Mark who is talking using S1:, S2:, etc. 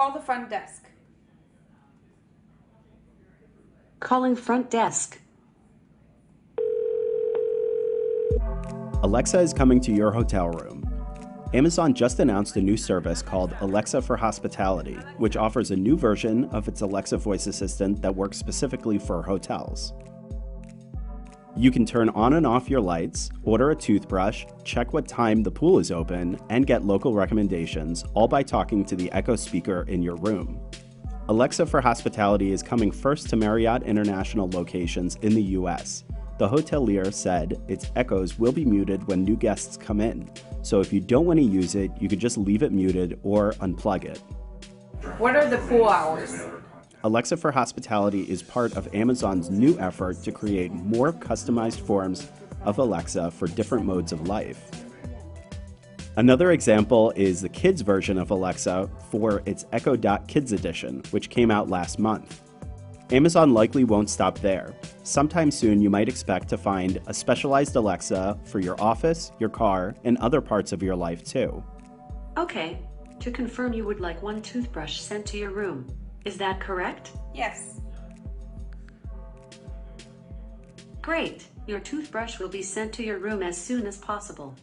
S1: Call the front desk.
S2: Calling front desk.
S3: Alexa is coming to your hotel room. Amazon just announced a new service called Alexa for Hospitality, which offers a new version of its Alexa voice assistant that works specifically for hotels. You can turn on and off your lights, order a toothbrush, check what time the pool is open, and get local recommendations, all by talking to the Echo speaker in your room. Alexa for Hospitality is coming first to Marriott International locations in the US. The hotelier said its echoes will be muted when new guests come in, so if you don't want to use it, you could just leave it muted or unplug it.
S1: What are the pool hours?
S3: Alexa for Hospitality is part of Amazon's new effort to create more customized forms of Alexa for different modes of life. Another example is the kids version of Alexa for its Echo Dot Kids edition, which came out last month. Amazon likely won't stop there. Sometime soon, you might expect to find a specialized Alexa for your office, your car, and other parts of your life too.
S2: Okay, to confirm you would like one toothbrush sent to your room. Is that correct?
S1: Yes.
S2: Great. Your toothbrush will be sent to your room as soon as possible.